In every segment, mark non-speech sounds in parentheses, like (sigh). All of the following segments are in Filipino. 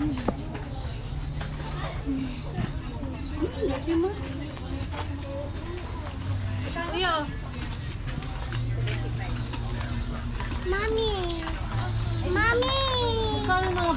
Uyo. Mami! Mami! Kano mga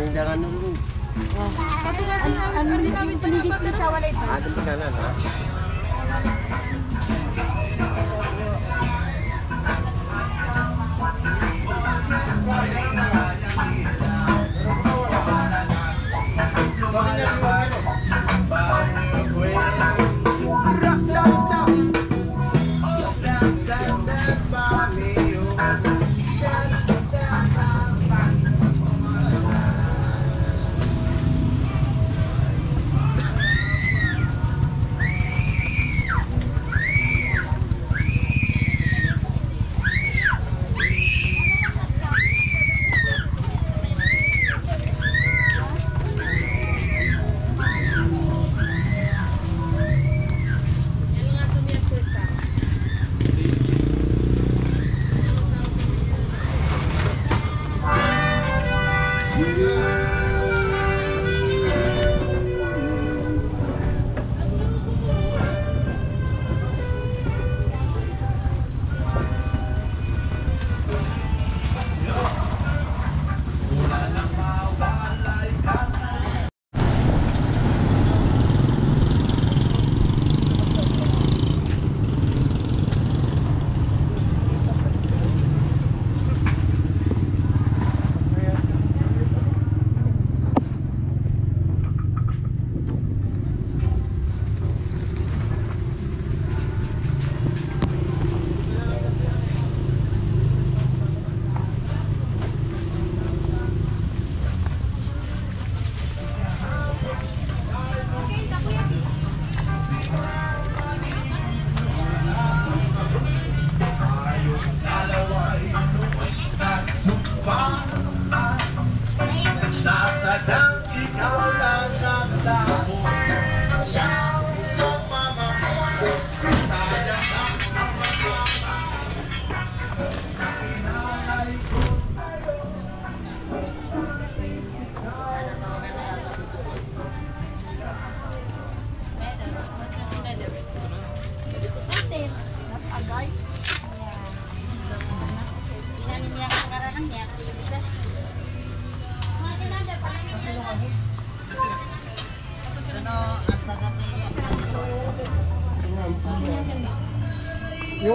Nakapaninindaran na rin. Ano din namin pinapat na wala ito? Ating pagkanan, ha?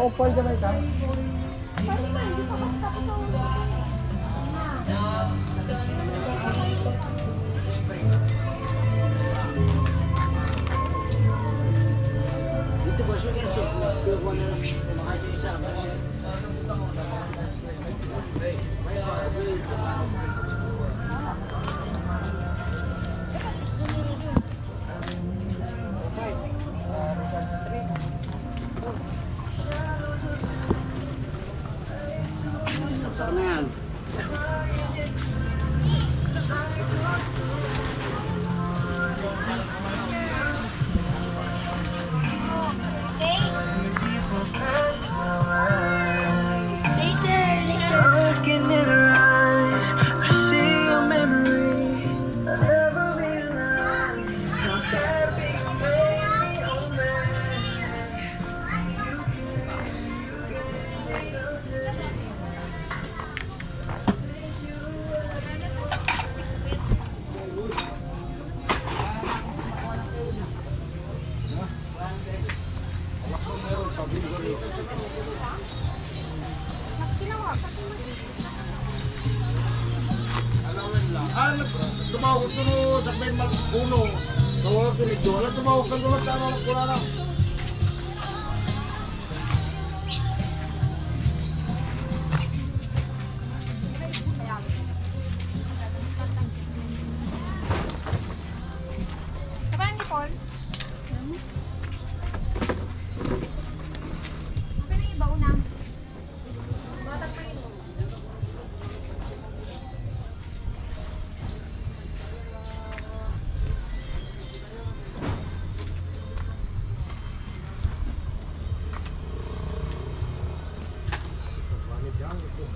Yung dyan ay ka? Dito ba siya yan? So, kukuha na lang. Makakita isa. Saan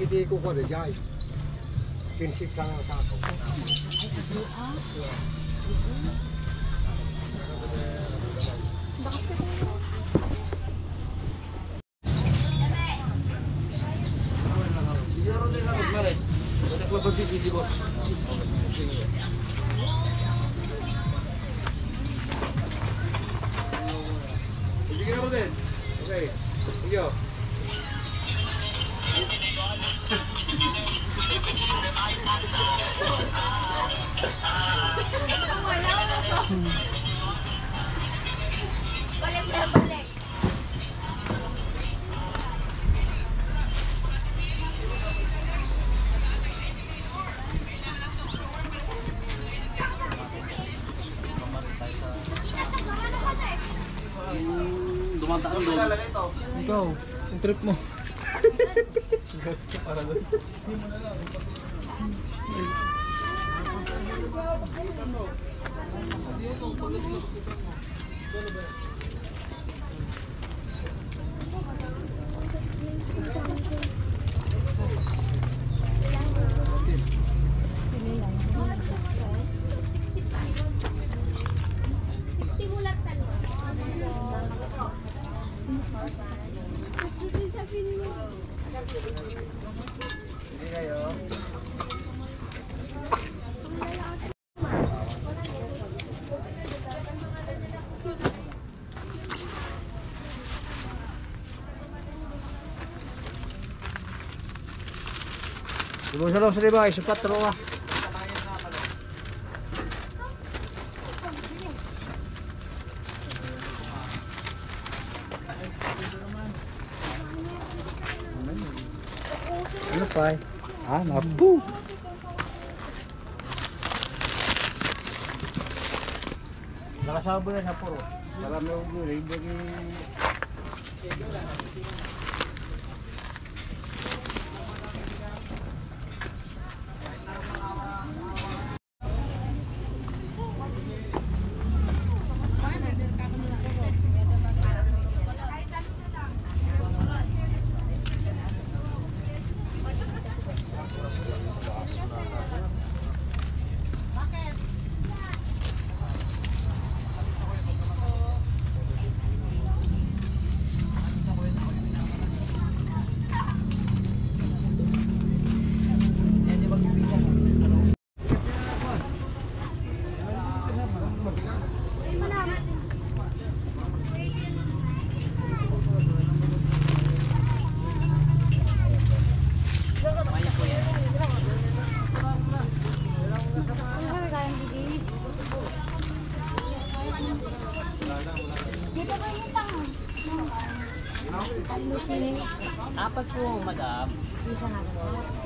city cũng có thể dài trên xích sang sao Dumantaan doon. Ikaw, yung trip mo. Stimulatan (laughs) Lumusalo sa liba, isa patro ah. Ano pa eh? Ah, nabu. Nakasabo na sa puro. Marami yung gulay, hindi Apat po, madam. Isa nga kasi.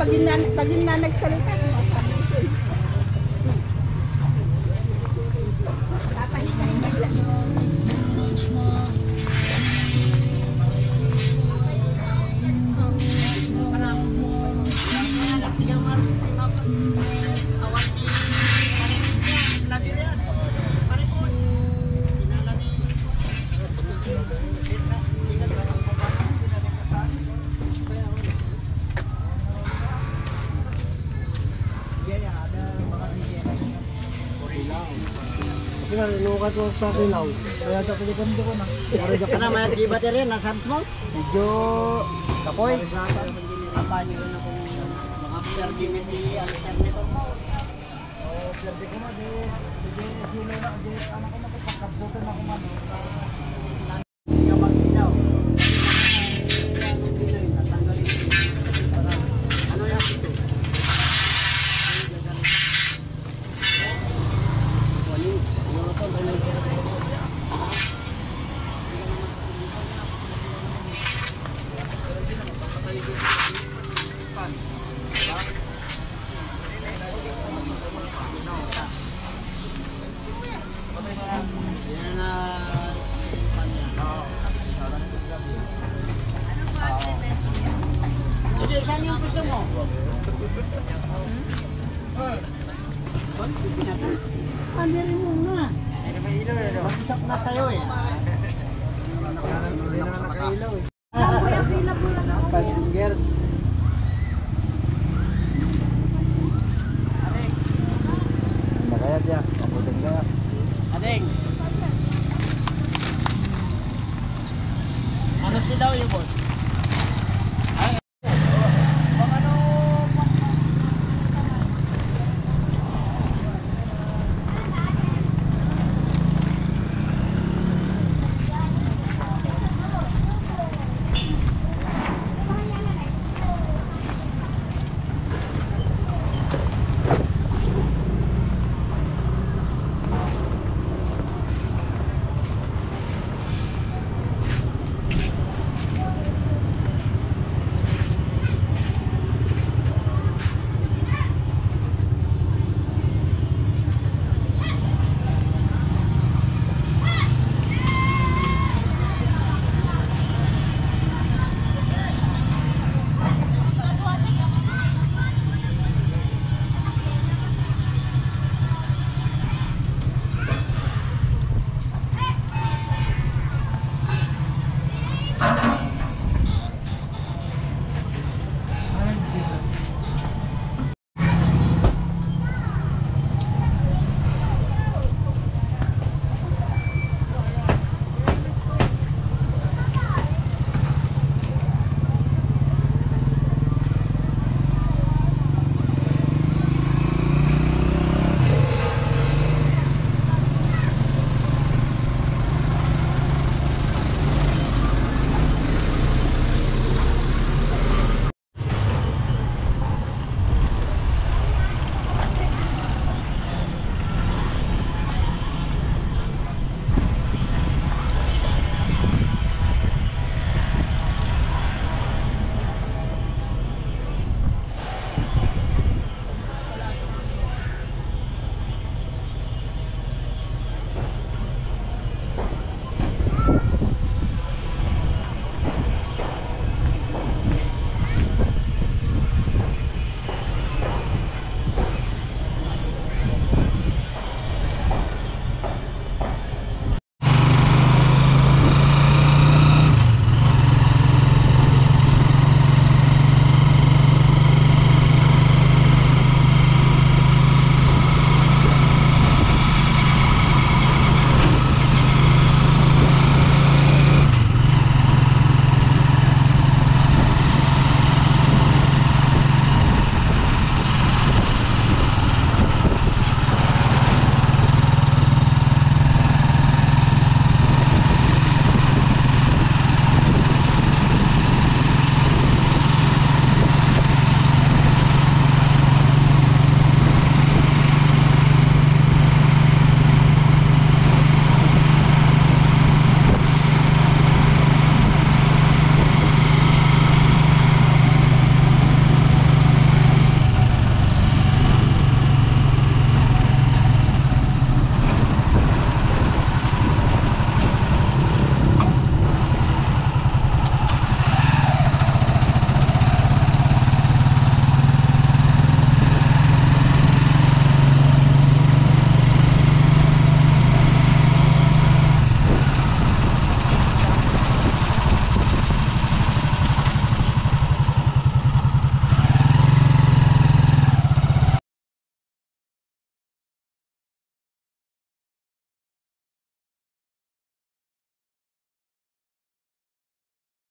pag, na, pag nagsalita Nga, inukat ko sa kilaw. Kaya sa pilipan ko na. Ano, may ati battery, nasa mo? Medyo kapoy. Apa nyo na kung mga pergimit ni alternator mo. Oo, perdi ko na. Di, di, sino na, di, ano ko makapagkapsutan ako man. Mag-usap na tayo eh. Hindi na nakailaw eh. Five fingers.